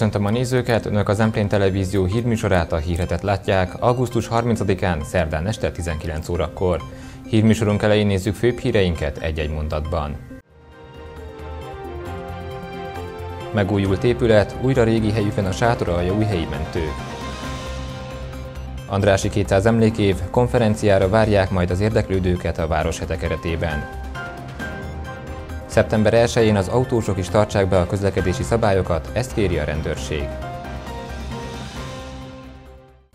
Köszöntöm a nézőket, Önök az Emplén Televízió hírműsorát, a hírhetet látják augusztus 30-án, szerdán este 19 órakor. Hírműsorunk elején nézzük főbb híreinket egy-egy mondatban. Megújult épület, újra régi helyükön a sátoralja új helyi mentő. Andrási 200 emlékév konferenciára várják majd az érdeklődőket a Városhetek keretében. Szeptember 1-én az autósok is tartsák be a közlekedési szabályokat, ezt kéri a rendőrség.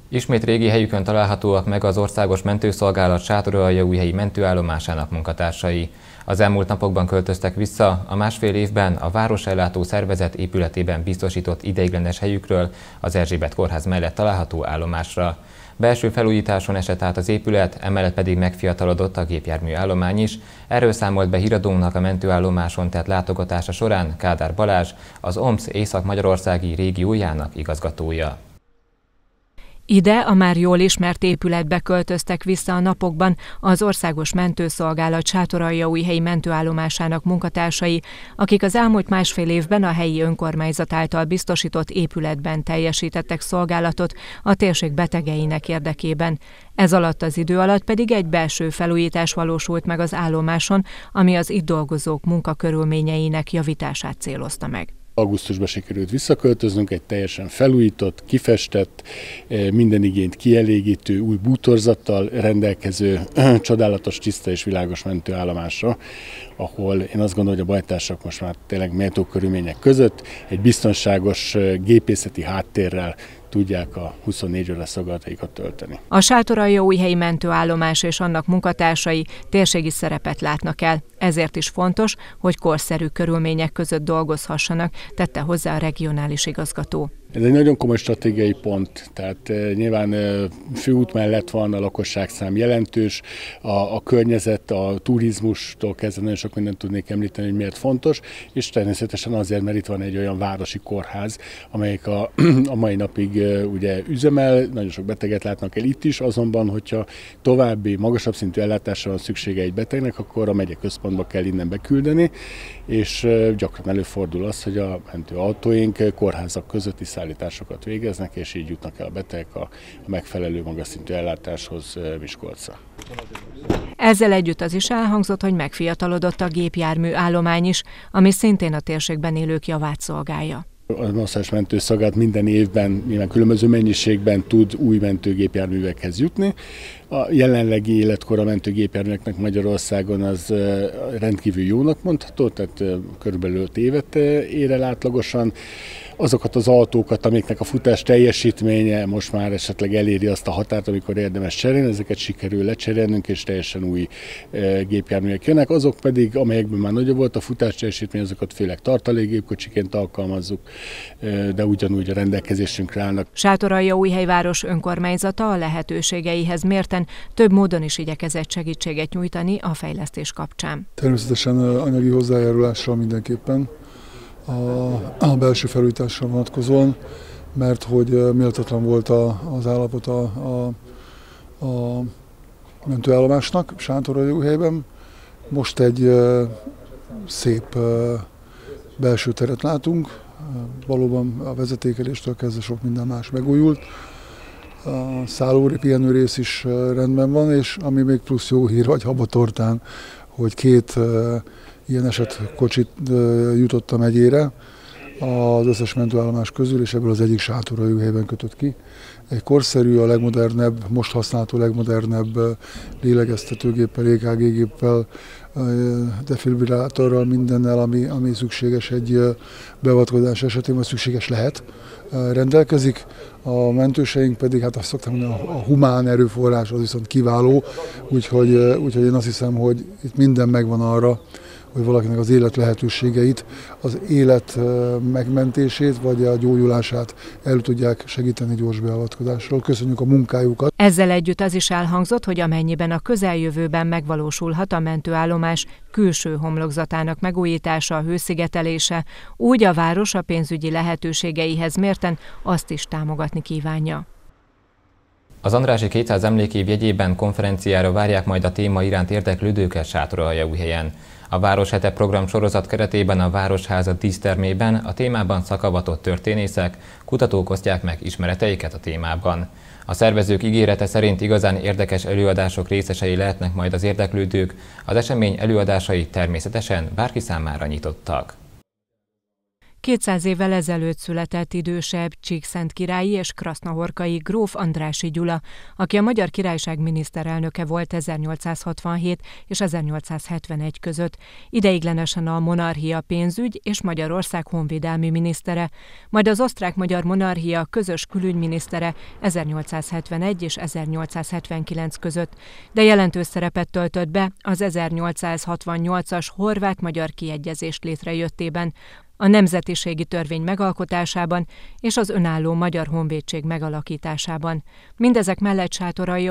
Ismét régi helyükön találhatóak meg az Országos Mentőszolgálat Sátoraljaújhelyi mentőállomásának munkatársai. Az elmúlt napokban költöztek vissza a másfél évben a városellátó szervezet épületében biztosított ideiglenes helyükről az Erzsébet kórház mellett található állomásra. Belső felújításon esett át az épület, emellett pedig megfiatalodott a gépjármű állomány is. Erről számolt be híradónknak a mentőállomáson tett látogatása során Kádár Balázs, az OMSZ Észak-Magyarországi régiójának igazgatója. Ide a már jól ismert épületbe költöztek vissza a napokban az Országos Mentőszolgálat helyi mentőállomásának munkatársai, akik az elmúlt másfél évben a helyi önkormányzat által biztosított épületben teljesítettek szolgálatot a térség betegeinek érdekében. Ez alatt az idő alatt pedig egy belső felújítás valósult meg az állomáson, ami az itt dolgozók munkakörülményeinek javítását célozta meg. Augusztusban sikerült visszaköltöznünk, egy teljesen felújított, kifestett, eh, minden igényt kielégítő, új bútorzattal rendelkező, csodálatos, tiszta és világos mentőállomásra, ahol én azt gondolom, hogy a bajtársak most már tényleg méltó körülmények között egy biztonságos eh, gépészeti háttérrel tudják a 24 óra szolgálataikat tölteni. A Sátoralja újhelyi mentőállomás és annak munkatársai térségi szerepet látnak el, ezért is fontos, hogy korszerű körülmények között dolgozhassanak, tette hozzá a regionális igazgató. Ez egy nagyon komoly stratégiai pont, tehát e, nyilván e, főút mellett van a lakosságszám jelentős, a, a környezet, a turizmustól kezdve nagyon sok mindent tudnék említeni, hogy miért fontos, és természetesen azért, mert itt van egy olyan városi kórház, amelyik a, a mai napig e, ugye üzemel, nagyon sok beteget látnak el itt is, azonban, hogyha további, magasabb szintű ellátásra van szüksége egy betegnek, akkor a megye központba kell innen beküldeni, és gyakran előfordul az, hogy a mentőautóink kórházak közötti szállításokat végeznek, és így jutnak el a betegek a megfelelő magas szintű ellátáshoz Miskolcra. Ezzel együtt az is elhangzott, hogy megfiatalodott a gépjármű állomány is, ami szintén a térségben élők javát szolgálja. A masszás mentőszagát minden évben, minden különböző mennyiségben tud új mentőgépjárművekhez jutni. A jelenlegi életkor a mentőgépjárműveknek Magyarországon az rendkívül jónak mondható, tehát körülbelül 5 évet ér el átlagosan azokat az autókat, amiknek a futás teljesítménye most már esetleg eléri azt a határt, amikor érdemes cserélni, ezeket sikerül lecserélnünk, és teljesen új e, gépjárművek jönnek. Azok pedig, amelyekben már nagyobb volt a futás teljesítmény, azokat főleg tartalékgépkocsiként alkalmazzuk, e, de ugyanúgy a rendelkezésünkre állnak. Sátoralja Újhelyváros önkormányzata a lehetőségeihez mérten több módon is igyekezett segítséget nyújtani a fejlesztés kapcsán. Természetesen anyagi hozzájárulással mindenképpen a, a belső felújításra vonatkozóan, mert hogy méltatlan volt a, az állapot a, a, a mentőállomásnak helyben. Most egy szép belső teret látunk, valóban a vezetékeléstől kezdve sok minden más megújult. A szállóri pihenő rész is rendben van, és ami még plusz jó hír, vagy habatortán, hogy két ilyen esetkocsit jutott a megyére az összes mentőállomás közül, és ebből az egyik sátorra helyben kötött ki. Egy korszerű, a legmodernebb, most használható legmodernebb lélegeztetőgéppel, EKG géppel, defibrillátorral, mindennel, ami, ami szükséges egy beavatkozás esetén, vagy szükséges lehet, rendelkezik. A mentőseink pedig, hát azt szoktam mondani, a humán erőforrás az viszont kiváló, úgyhogy, úgyhogy én azt hiszem, hogy itt minden megvan arra, hogy valakinek az élet lehetőségeit, az élet megmentését vagy a gyógyulását el tudják segíteni gyors beavatkozással. Köszönjük a munkájukat. Ezzel együtt az is elhangzott, hogy amennyiben a közeljövőben megvalósulhat a mentőállomás külső homlokzatának megújítása, a hőszigetelése, úgy a város a pénzügyi lehetőségeihez mérten azt is támogatni kívánja. Az Andrási 200 emlékév jegyében konferenciára várják majd a téma iránt érdeklődőket helyen. A Városhete program sorozat keretében a Városháza dísztermében a témában szakavatott történészek, kutatók osztják meg ismereteiket a témában. A szervezők ígérete szerint igazán érdekes előadások részesei lehetnek majd az érdeklődők, az esemény előadásai természetesen bárki számára nyitottak. 200 évvel ezelőtt született idősebb Csíkszent királyi és Krasznahorkai gróf Andrási Gyula, aki a Magyar Királyság miniszterelnöke volt 1867 és 1871 között, ideiglenesen a monarchia pénzügy és Magyarország honvédelmi minisztere, majd az osztrák-magyar monarchia közös külügyminisztere 1871 és 1879 között, de jelentős szerepet töltött be az 1868-as horvát-magyar kiegyezést létrejöttében, a nemzetiségi törvény megalkotásában és az önálló Magyar Honvédség megalakításában. Mindezek mellett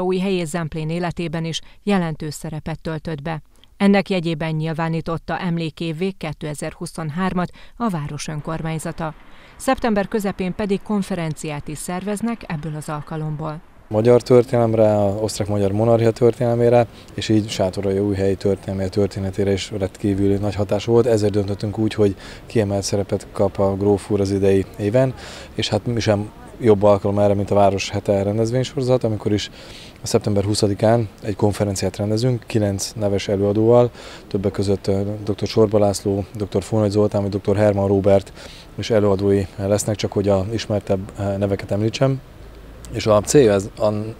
új helyé Zemplén életében is jelentős szerepet töltött be. Ennek jegyében nyilvánította emlékévé 2023-at a város önkormányzata. Szeptember közepén pedig konferenciát is szerveznek ebből az alkalomból magyar történelemre, a osztrák-magyar monarchia történelmére, és így Sátorai újhelyi történelmére, történetére is rendkívül nagy hatás volt. Ezért döntöttünk úgy, hogy kiemelt szerepet kap a gróf úr az idei éven, és hát mi sem jobb alkalom erre, mint a Város hete rendezvénysorozat, amikor is a szeptember 20-án egy konferenciát rendezünk, kilenc neves előadóval, többek között dr. Sorba László, dr. Fónagy Zoltán, vagy dr. Herman Robert és előadói lesznek, csak hogy a ismertebb neveket említsem. És a cél ez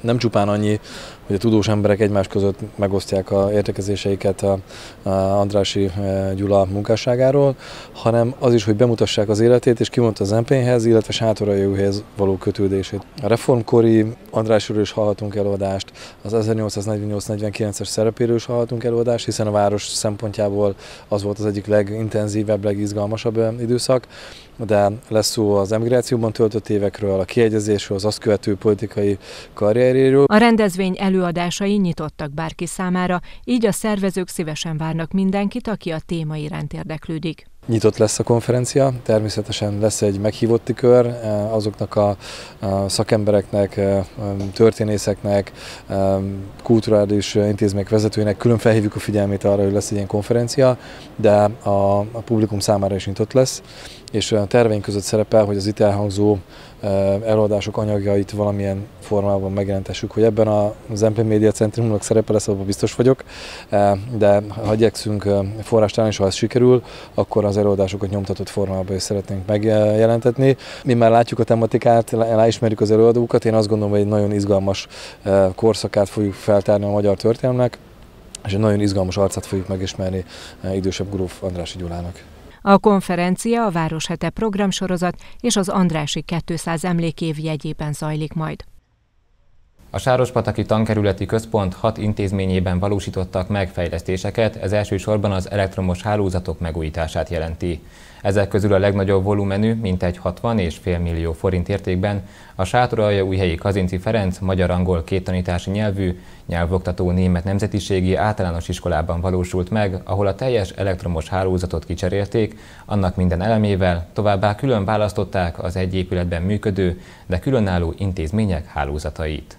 nem csupán annyi, hogy a tudós emberek egymás között megosztják a értekezéseiket a, a Andrási e, Gyula munkásságáról, hanem az is, hogy bemutassák az életét, és kimondta az MP-hez, illetve Sátorajúhez való kötődését. A reformkori Andrásról is hallhatunk előadást, az 1848-49-es szerepéről is hallhatunk előadást, hiszen a város szempontjából az volt az egyik legintenzívebb, legizgalmasabb e, időszak, de lesz szó az emigrációban töltött évekről, a kiegyezésről, az azt követő politikai karrieréről. A rendezvény előadásai nyitottak bárki számára, így a szervezők szívesen várnak mindenkit, aki a téma iránt érdeklődik. Nyitott lesz a konferencia, természetesen lesz egy meghívotti kör eh, azoknak a, szakembereknek, eh, történészeknek, kulturális intézmények vezetőinek külön felhívjuk a figyelmét arra, hogy lesz egy ilyen konferencia, de a, a publikum számára is nyitott lesz, és a terveink között szerepel, hogy az itt elhangzó előadások anyagjait valamilyen formában megjelentessük, hogy ebben az MP Media Centrumnak szerepe lesz, abban biztos vagyok, de ha igyekszünk forrást és ha ez sikerül, akkor az előadásokat nyomtatott formában is szeretnénk megjelentetni. Mi már látjuk a tematikát, elismerjük az előadókat, én azt gondolom, hogy egy nagyon izgalmas korszakát fogjuk feltárni a magyar történelmnek, és egy nagyon izgalmas arcát fogjuk megismerni idősebb gróf Andrási Gyulának. A konferencia a Városhete programsorozat és az Andrási 200 emlékév jegyében zajlik majd. A Sárospataki Tankerületi Központ hat intézményében valósítottak meg fejlesztéseket, ez elsősorban az elektromos hálózatok megújítását jelenti. Ezek közül a legnagyobb volumenű, mintegy 60 és fél millió forint értékben a Sátoralja újhelyi Kazinci Ferenc magyar-angol két tanítási nyelvű, nyelvoktató német nemzetiségi általános iskolában valósult meg, ahol a teljes elektromos hálózatot kicserélték, annak minden elemével, továbbá külön választották az egy épületben működő, de különálló intézmények hálózatait.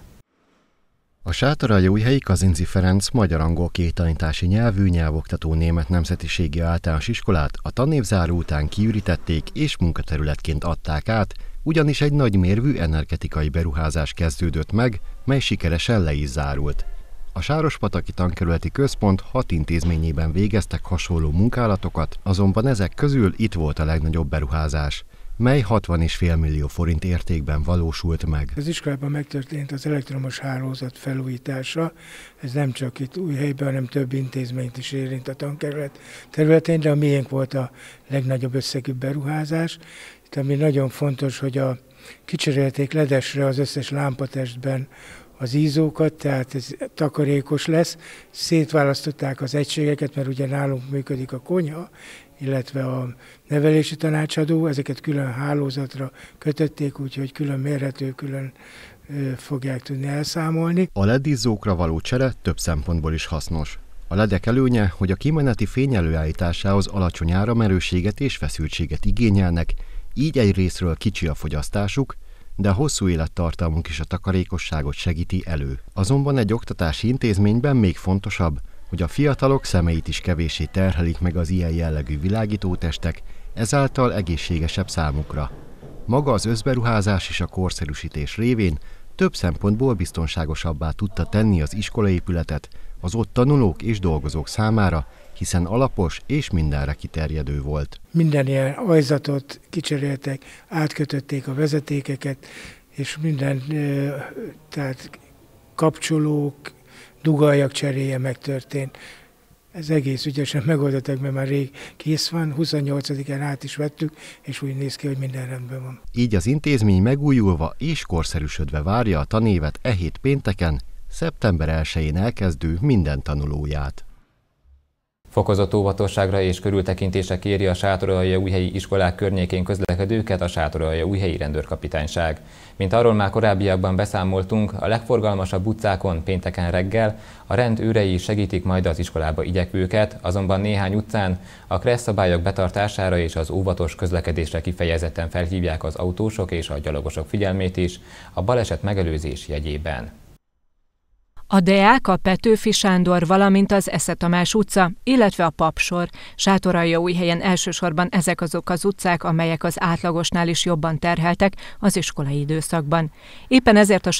A Sátoralja Kazinci Ferenc magyar-angol tanítási nyelvű nyelvoktató német nemzetiségi általános iskolát a tanévzáró után kiürítették és munkaterületként adták át, ugyanis egy nagy mérvű energetikai beruházás kezdődött meg, mely sikeresen le is zárult. A Sárospataki Tankerületi Központ hat intézményében végeztek hasonló munkálatokat, azonban ezek közül itt volt a legnagyobb beruházás – mely 60,5 millió forint értékben valósult meg. Az iskolában megtörtént az elektromos hálózat felújítása. Ez nem csak itt új helyben, hanem több intézményt is érint a tankerület területén, de a miénk volt a legnagyobb összegű beruházás. Itt ami nagyon fontos, hogy a kicserélték ledesre az összes lámpatestben az ízókat, tehát ez takarékos lesz. Szétválasztották az egységeket, mert ugye nálunk működik a konyha, illetve a nevelési tanácsadó, ezeket külön hálózatra kötötték, úgyhogy külön mérhető, külön fogják tudni elszámolni. A ledízzókra való csere több szempontból is hasznos. A ledek előnye, hogy a kimeneti fény előállításához alacsony áramerőséget és feszültséget igényelnek, így egy részről kicsi a fogyasztásuk, de a hosszú élettartalmunk is a takarékosságot segíti elő. Azonban egy oktatási intézményben még fontosabb, hogy a fiatalok szemeit is kevéssé terhelik meg az ilyen jellegű világítótestek, ezáltal egészségesebb számukra. Maga az özberuházás és a korszerűsítés révén több szempontból biztonságosabbá tudta tenni az iskolaépületet az ott tanulók és dolgozók számára, hiszen alapos és mindenre kiterjedő volt. Minden ilyen ajzatot kicseréltek, átkötötték a vezetékeket, és minden, tehát kapcsolók, dugaljak cseréje megtörtént. Ez egész ügyesen megoldottak, mert már rég kész van, 28-án át is vettük, és úgy néz ki, hogy minden rendben van. Így az intézmény megújulva és korszerűsödve várja a tanévet e hét pénteken, szeptember 1-én elkezdő minden tanulóját. Fokozott óvatosságra és körültekintésre kéri a Sátoralja újhelyi iskolák környékén közlekedőket a Sátoralja újhelyi rendőrkapitányság. Mint arról már korábbiakban beszámoltunk, a legforgalmasabb utcákon pénteken reggel a rend őrei segítik majd az iskolába igyekvőket, azonban néhány utcán a kressz szabályok betartására és az óvatos közlekedésre kifejezetten felhívják az autósok és a gyalogosok figyelmét is a baleset megelőzés jegyében. A Deák, a Petőfi Sándor, valamint az Esze Tamás utca, illetve a Papsor, helyen elsősorban ezek azok az utcák, amelyek az átlagosnál is jobban terheltek az iskolai időszakban. Éppen ezért a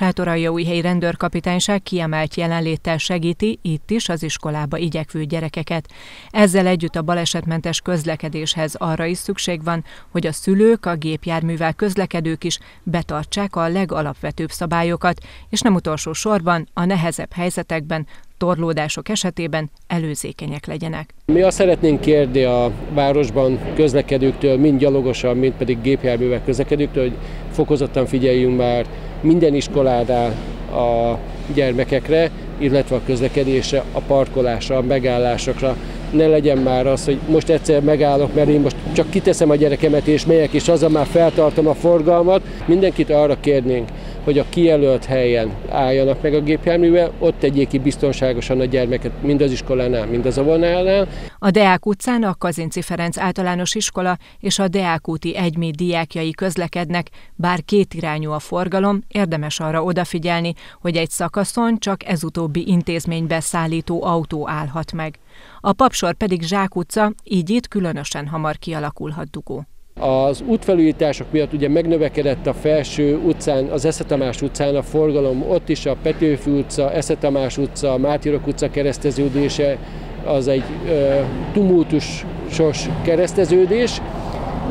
helyi rendőrkapitányság kiemelt jelenléttel segíti itt is az iskolába igyekvő gyerekeket. Ezzel együtt a balesetmentes közlekedéshez arra is szükség van, hogy a szülők, a gépjárművel közlekedők is betartsák a legalapvetőbb szabályokat, és nem utolsó sorban a nehez nehezebb helyzetekben, torlódások esetében előzékenyek legyenek. Mi azt szeretnénk kérni a városban közlekedőktől, mind gyalogosan, mind pedig gépjárművel közlekedőktől, hogy fokozottan figyeljünk már minden iskolánál a gyermekekre, illetve a közlekedésre, a parkolásra, a megállásokra. Ne legyen már az, hogy most egyszer megállok, mert én most csak kiteszem a gyerekemet és megyek, és azzal már feltartom a forgalmat. Mindenkit arra kérnénk, hogy a kijelölt helyen álljanak meg a gépjárművel, ott tegyék ki biztonságosan a gyermeket, mind az iskolánál, mind az avonálnál. A Deák utcán a Kazinci Ferenc általános iskola és a Deák úti egymi diákjai közlekednek, bár kétirányú a forgalom, érdemes arra odafigyelni, hogy egy szakaszon csak ez utóbbi intézménybe szállító autó állhat meg. A papsor pedig Zsák utca, így itt különösen hamar kialakulhat dugó. Az útfelújítások miatt ugye megnövekedett a felső utcán, az Eszetamás utcán a forgalom, ott is a Petőfi utca, Eszetamás utca, a Mátyrok utca kereszteződése, az egy ö, tumultusos kereszteződés,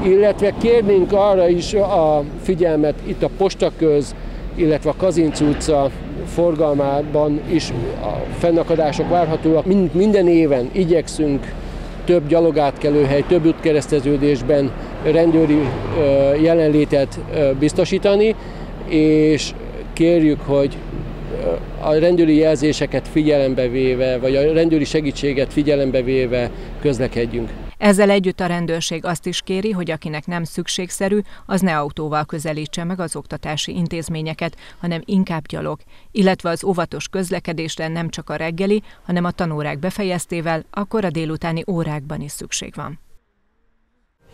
illetve kérnénk arra is a figyelmet itt a Postaköz, illetve a Kazinc utca forgalmában is a fennakadások várhatóak. Minden éven igyekszünk több gyalogátkelőhely, több útkereszteződésben rendőri jelenlétet biztosítani, és kérjük, hogy a rendőri jelzéseket figyelembe véve, vagy a rendőri segítséget figyelembe véve közlekedjünk. Ezzel együtt a rendőrség azt is kéri, hogy akinek nem szükségszerű, az ne autóval közelítse meg az oktatási intézményeket, hanem inkább gyalog, illetve az óvatos közlekedésre nem csak a reggeli, hanem a tanórák befejeztével, akkor a délutáni órákban is szükség van.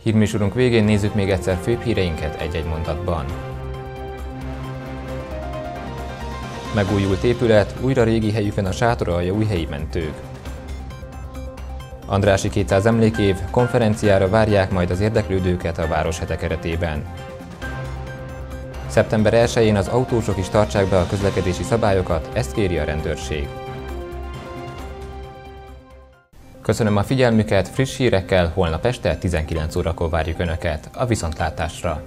Hírműsorunk végén nézzük még egyszer főbb híreinket egy-egy mondatban. Megújult épület, újra régi helyükön a sátoralja új helyi mentők. Andrási 200 emlékév konferenciára várják majd az érdeklődőket a Városhetek keretében. Szeptember 1-én az autósok is tartsák be a közlekedési szabályokat, ezt kéri a rendőrség. Köszönöm a figyelmüket, friss hírekkel holnap este 19 órakor várjuk Önöket a viszontlátásra.